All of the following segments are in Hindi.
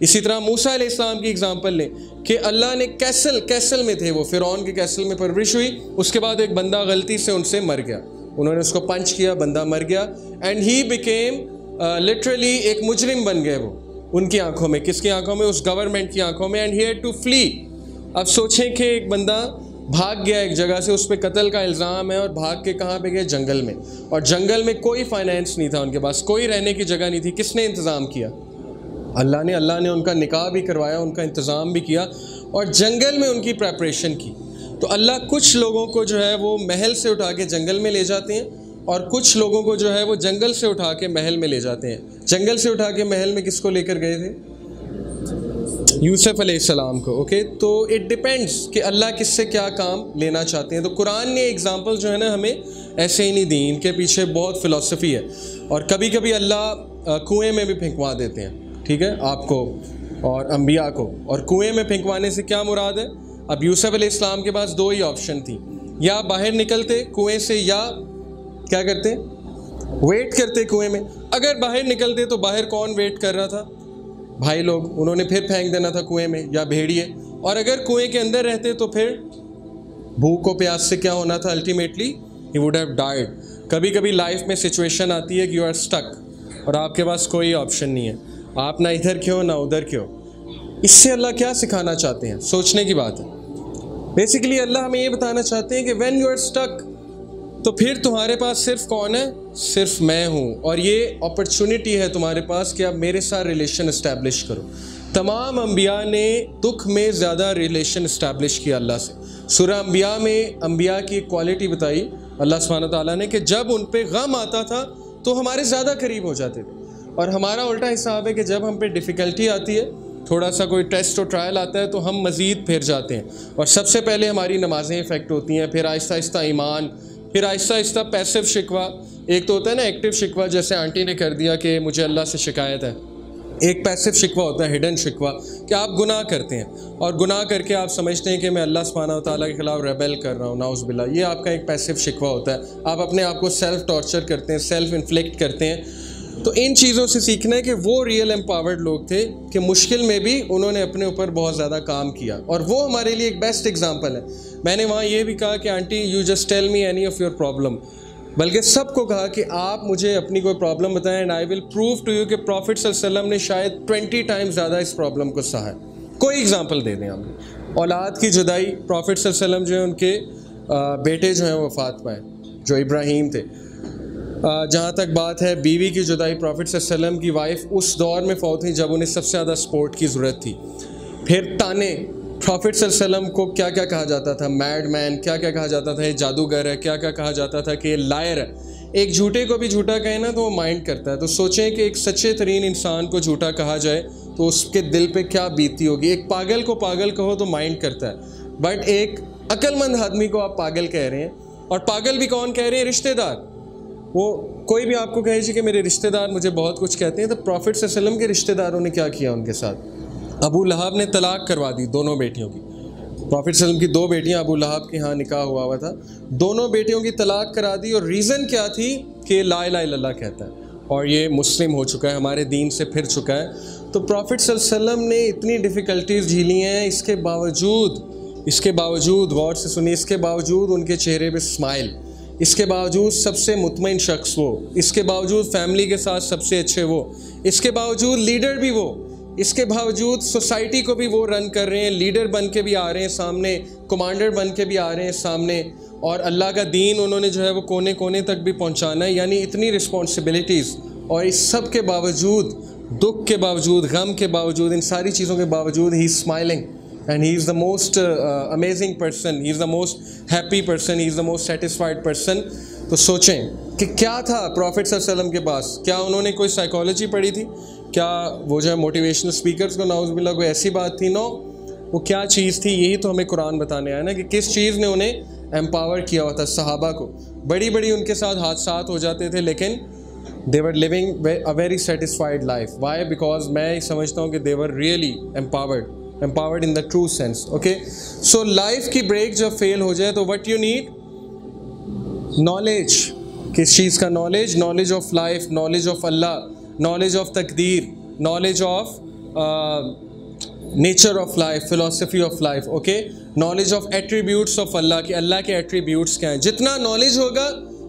इसी तरह मूसा इस्लाम की एग्जांपल लें कि अल्लाह ने कैसल कैसल में थे वो, फ़िरौन के कैसल में परवरिश हुई, उसके बाद एक बंदा गलती से उनसे मर गया। उन्होंने उसको पंच किया, बंदा मर गया एंड ही बिकेम लिटरली एक मुजरिम बन गए वो, उनकी आँखों में, किसकी आँखों में? उस गवर्नमेंट की आँखों में and he had to flee अब सोचें कि एक बंदा भाग गया एक जगह से, उस पर कत्ल का इल्ज़ाम है और भाग के कहाँ पे गए जंगल में। और जंगल में कोई फाइनेंस नहीं था उनके पास, कोई रहने की जगह नहीं थी, किसने इंतज़ाम किया? अल्लाह ने अल्लाह ने उनका निकाह भी करवाया, उनका इंतज़ाम भी किया और जंगल में उनकी प्रेपरेशन की। तो अल्लाह कुछ लोगों को जो है वो महल से उठा के जंगल में ले जाते हैं और कुछ लोगों को जो है वो जंगल से उठा के महल में ले जाते हैं। जंगल से उठा के महल में किसको लेकर गए थे? यूसुफ अलैहिस्सलाम को, ओके? तो इट डिपेंड्स कि अल्लाह किससे क्या काम लेना चाहते हैं। तो कुरान ने एग्जांपल जो है ना हमें ऐसे ही नहीं दी, इनके पीछे बहुत फ़िलासफ़ी है। और कभी कभी अल्लाह कुएँ में भी फेंकवा देते हैं। ठीक है, आपको और अम्बिया को। और कुएँ में फेंकवाने से क्या मुराद है? अब यूसुफ अलैहिस्सलाम के पास दो ही ऑप्शन थी। या बाहर निकलते कुएँ से या क्या करते? वेट करते कुएँ में। अगर बाहर निकलते तो बाहर कौन वेट कर रहा था? भाई लोग, उन्होंने फिर फेंक देना था कुएँ में या भेड़िए। और अगर कुएँ के अंदर रहते तो फिर भूख को प्यास से क्या होना था ultimately he would have died कभी कभी लाइफ में सिचुएशन आती है कि यू आर स्टक और आपके पास कोई ऑप्शन नहीं है। आप ना इधर क्यों, ना उधर क्यों? इससे अल्लाह क्या सिखाना चाहते हैं? सोचने की बात है। बेसिकली अल्लाह हमें ये बताना चाहते हैं कि व्हेन यू आर स्टक तो फिर तुम्हारे पास सिर्फ़ कौन है? सिर्फ़ मैं हूँ। और ये अपॉर्चुनिटी है तुम्हारे पास कि आप मेरे साथ रिलेशन इस्टेब्लिश करो। तमाम अम्बिया ने दुख में ज़्यादा रिलेशन इस्टेब्लिश किया अल्लाह से। सुरह अम्बिया में अम्बिया की क्वालिटी बताई अल्लाह सुबहान ताली ने कि जब उन पर गम आता था तो हमारे ज़्यादा करीब हो जाते थे। और हमारा उल्टा हिसाब है कि जब हम पे डिफ़िकल्टी आती है, थोड़ा सा कोई टेस्ट और ट्रायल आता है तो हम मज़ीद फिर जाते हैं। और सबसे पहले हमारी नमाज़ें इफ़ेक्ट होती हैं, फिर आहिस्ता आहिस्ता ईमान, फिर आहिस्ता आहिस्ता पैसिव शिकवा। एक तो होता है ना एक्टिव शिकवा, जैसे आंटी ने कर दिया कि मुझे अल्लाह से शिकायत है। एक पैसिव शिकवा होता है हिडन शिकवा, कि आप गुनाह करते हैं। और गुनाह करके आप समझते हैं कि मैं अल्लाह सुबहाना ताला के ख़िलाफ़ रेबेल कर रहा हूँ नाउज़ बिल्ला ये आपका एक पैसिव शिकवा होता है। आप अपने आप को सेल्फ टॉर्चर करते हैं सेल्फ इन्फ्लिक्ट करते हैं। तो इन चीज़ों से सीखना है कि वो रियल एम्पावर्ड लोग थे कि मुश्किल में भी उन्होंने अपने ऊपर बहुत ज़्यादा काम किया। और वो हमारे लिए एक बेस्ट एग्ज़ाम्पल है। मैंने वहाँ ये भी कहा कि, aunty you just tell me any of your problem बल्कि सबको कहा कि, आप मुझे अपनी कोई प्रॉब्लम बताएँ and I will prove to you कि प्रॉफिट वसल्लम ने शायद ट्वेंटी टाइम्स ज़्यादा इस प्रॉब्लम को सहा है। कोई एग्ज़ाम्पल दे दें हम औलाद की जुदाई प्रॉफिट वसल्लम जो है, उनके बेटे जो हैं वफात पाए जो इब्राहिम थे। जहाँ तक बात है, बीवी की जुदाई, प्रॉफिट वसल्लम की वाइफ, उस दौर में फौत थी जब उन्हें सबसे ज़्यादा सपोर्ट की ज़रूरत थी। फिर ताने, प्रॉफिट वसल्लम को क्या क्या कहा जाता था? मैड मैन क्या क्या कहा जाता था? ये जादूगर है क्या क्या कहा जाता था कि ये लायर है? एक झूठे को भी झूठा कहे ना तो वो माइंड करता है। तो सोचें कि एक सच्चे तरीन इंसान को झूठा कहा जाए तो उसके दिल पे क्या बीती होगी? एक पागल को पागल कहो तो माइंड करता है। बट एक अक्लमंद आदमी को आप पागल कह रहे हैं, और पागल भी कौन कह रहे हैं? रिश्तेदार। वो कोई भी आपको कहे कि मेरे रिश्तेदार मुझे बहुत कुछ कहते हैं तो प्रॉफिट वसल्लम के रिश्तेदारों ने क्या किया उनके साथ? अबू लहाब ने तलाक करवा दी दोनों बेटियों की। प्रॉफिट वसल्लम की दो बेटियाँ, अबू लहाब के यहाँ निकाह हुआ हुआ था। दोनों बेटियों की तलाक करा दी और रीज़न क्या थी कि ला ला कहता है। और ये मुस्लिम हो चुका है, हमारे दीन से फिर चुका है। तो प्रॉफिट वसल्लम ने इतनी डिफ़िकल्टीज झीली हैं, इसके बावजूद इसके बावजूद, गौर से सुनिए, इसके बावजूद उनके चेहरे पे स्माइल इसके बावजूद सबसे मुतमिन शख्स वो, इसके बावजूद फैमिली के साथ सबसे अच्छे वो, इसके बावजूद लीडर भी वो, इसके बावजूद सोसाइटी को भी वो रन कर रहे हैं, लीडर बन के भी आ रहे हैं सामने, कमांडर बन के भी आ रहे हैं सामने, और अल्लाह का दीन उन्होंने जो है वो कोने कोने तक भी पहुंचाना है, यानी इतनी रिस्पॉन्सिबिलिटीज़ और इस सब के बावजूद, दुख के बावजूद, गम के बावजूद, इन सारी चीज़ों के बावजूद ही smiling and he is the most uh, amazing person. He is the most happy person. He is the most satisfied person. तो सोचें कि क्या था प्रॉफिट वसल्लम के पास? क्या उन्होंने कोई साइकोलॉजी पढ़ी थी? क्या वो जो है मोटिवेशनल स्पीकर्स को नाउजबिल्ला कोई ऐसी बात थी? नो वो क्या चीज़ थी? यही तो हमें कुरान बताने आया ना कि किस चीज़ ने उन्हें एम्पावर किया हुआ था सहाबा को। बड़ी बड़ी उनके साथ हादसा हो जाते थे लेकिन they were living a very satisfied life why because मैं समझता हूँ कि they were really empowered empowered in the true sense okay so life की ब्रेक जब फेल हो जाए तो वट यू नीड नॉलेज किस चीज़ का knowledge knowledge of life knowledge of Allah knowledge of taqdeer knowledge of nature of life philosophy of life okay knowledge of attributes of Allah कि अल्लाह के एट्रीब्यूट्स क्या हैं? जितना नॉलेज होगा,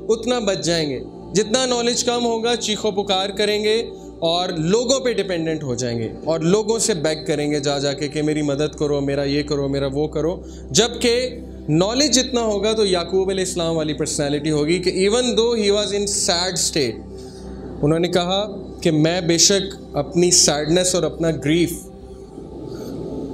उतना बच जाएँगे। जितना नॉलेज कम होगा, चीखों पुकार करेंगे। और लोगों पे डिपेंडेंट हो जाएँगे और लोगों से बैक करेंगे, जा, जाके कि मेरी मदद करो, मेरा ये करो, मेरा वो करो। जबकि नॉलेज जितना होगा तो याकूब अल इस्लाम वाली पर्सनैलिटी होगी कि even though he was in sad state उन्होंने कहा कि मैं बेशक अपनी सैडनेस और अपना ग्रीफ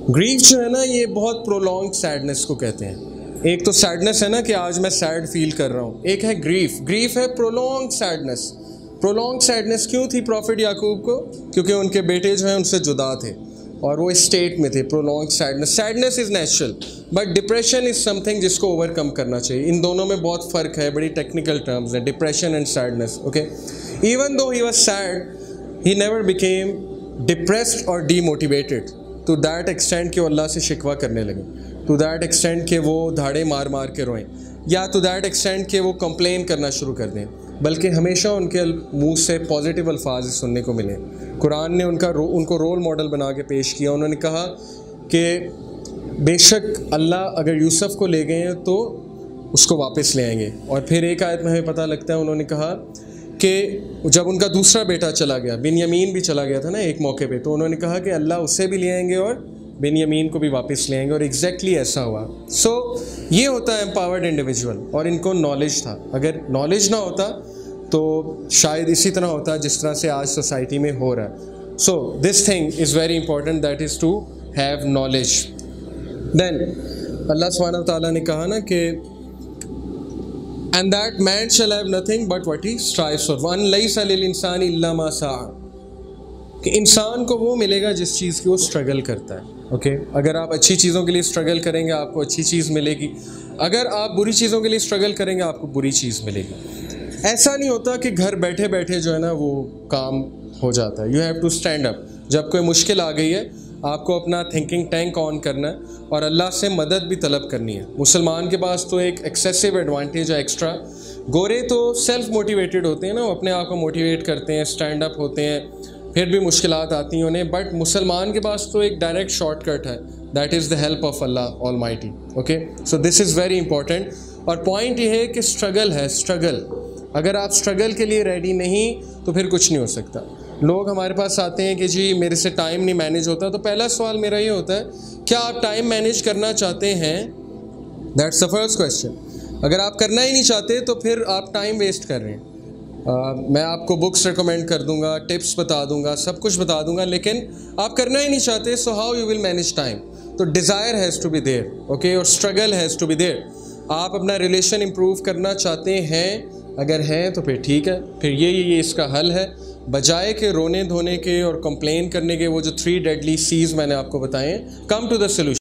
ग्रीफ जो है ना, ये बहुत प्रोलॉन्ग सैडनेस को कहते हैं। एक तो सैडनेस है ना कि आज मैं सैड फील कर रहा हूँ। एक है ग्रीफ ग्रीफ है प्रोलॉन्ग सैडनेस प्रोलॉन्ग सैडनेस क्यों थी प्रॉफिट याकूब को? क्योंकि उनके बेटे जो हैं, उनसे जुदा थे और वो स्टेट में थे prolong sadness sadness is natural but depression is something जिसको ओवरकम करना चाहिए। इन दोनों में बहुत फ़र्क है, बड़ी टेक्निकल टर्म्स हैं depression and sadness okay even though he was sad he never became depressed और डीमोटिवेटेड टू दैट एक्सटेंड कि वो अल्लाह से शिकवा करने लगे। टू दैट एक्सटेंड कि वो धाड़े मार मार के रोएँ। या टू दैट एक्सटेंड कि वो कंप्लेन करना शुरू कर दें। बल्कि हमेशा उनके मुँह से पॉजिटिव अल्फाज सुनने को मिले। कुरान ने उनका रो, उनको रोल मॉडल बना के पेश किया। उन्होंने कहा कि बेशक अल्लाह अगर यूसुफ को ले गए हैं तो उसको वापस ले आएँगे। और फिर एक आयत में हमें पता लगता है उन्होंने कहा कि जब उनका दूसरा बेटा चला गया बिन यमीन भी चला गया था ना एक मौके पे तो उन्होंने कहा कि अल्लाह उसे भी ले आएँगे और बिन यमीन को भी वापस ले आएँगे और एग्जैक्टली exactly ऐसा हुआ। सो so, ये होता है एम्पावर्ड इंडिविजुअल और इनको नॉलेज था। अगर नॉलेज ना होता तो शायद इसी तरह होता जिस तरह से आज सोसाइटी में हो रहा है। So this thing is very important that is to have knowledge then Allah सुबहाना ताला ने कहा ना कि and that man shall have nothing but what he strives for one लई सलिल इंसान इल्ला मा कि इंसान को वो मिलेगा जिस चीज़ की वो स्ट्रगल करता है ओके? अगर आप अच्छी चीज़ों के लिए स्ट्रगल करेंगे, आपको अच्छी चीज़ मिलेगी। अगर आप बुरी चीज़ों के लिए स्ट्रगल करेंगे, आपको बुरी चीज़ मिलेगी। ऐसा नहीं होता कि घर बैठे बैठे जो है ना, वो काम हो जाता है। You have to stand up जब कोई मुश्किल आ गई है, आपको अपना थिंकिंग टैंक ऑन करना है और अल्लाह से मदद भी तलब करनी है। मुसलमान के पास तो एक एक्सेसिव एडवांटेज है एक्स्ट्रा गोरे तो सेल्फ मोटिवेटेड होते हैं ना, वो अपने आप को मोटिवेट करते हैं स्टैंड अप होते हैं। फिर भी मुश्किल आती हैं उन्हें बट मुसलमान के पास तो एक डायरेक्ट शॉर्टकट है that is the help of Allah almighty okay so this is very important और पॉइंट ये है कि स्ट्रगल है स्ट्रगल अगर आप स्ट्रगल के लिए रेडी नहीं तो फिर कुछ नहीं हो सकता. लोग हमारे पास आते हैं कि जी, मेरे से टाइम नहीं मैनेज होता तो पहला सवाल मेरा ये होता है, क्या आप टाइम मैनेज करना चाहते हैं? दैट्स द फ़र्स्ट क्वेश्चन अगर आप करना ही नहीं चाहते तो फिर आप टाइम वेस्ट कर रहे हैं. मैं आपको बुक्स रिकमेंड कर दूँगा टिप्स बता दूँगा, सब कुछ बता दूँगा, लेकिन आप करना ही नहीं चाहते so how you will manage time तो desire has to be there okay और struggle has to be there आप अपना रिलेशन इम्प्रूव करना चाहते हैं, अगर हैं तो फिर ठीक है। फिर ये ये इसका हल है। बजाय के रोने धोने के और कंप्लेन करने के, वो जो थ्री डेडली सीज मैंने आपको बताए कम टू द सोल्यूशन